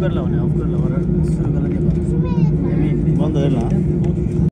कर लो ऑफ़ कर लो और शुरू कर दिया